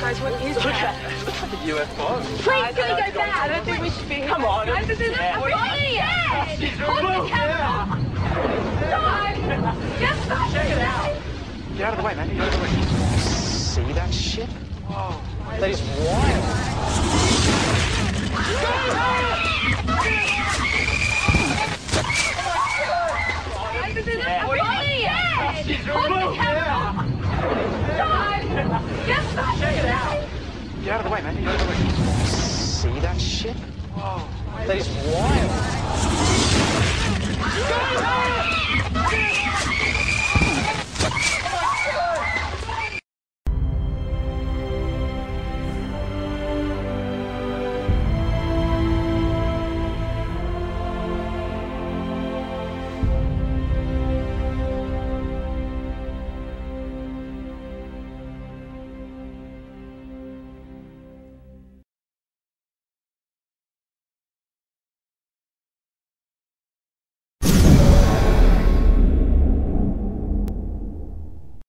Guys, what is that? UFO. Please, can we go back? I don't think we should be here. Come on. Guys, this isn't Yeah. funny. Hold the camera. Stop. Just stop. Check it out. Get out of the way, man. Get out of the way. See that shit? Whoa. That is wild. Guys, this isn't funny. Hold the camera. Stop. Just stop. Check it out. Get out of the way, man. Get out of the way. See that shit? Whoa. That is wild.